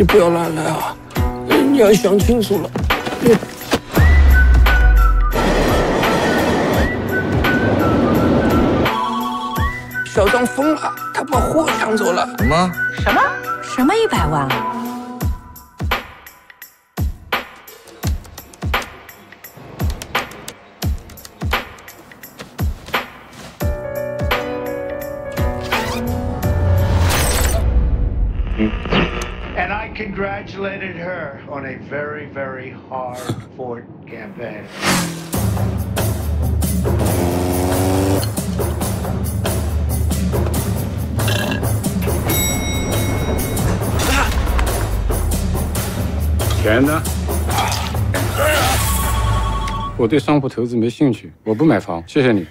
你不要乱来啊！你要想清楚了。你小张疯了，他把货抢走了。什么？什么？什么一百万？And I congratulated her on a very, very hard fought campaign. 钱呢？我对商铺投资没兴趣，我不买房，谢谢你。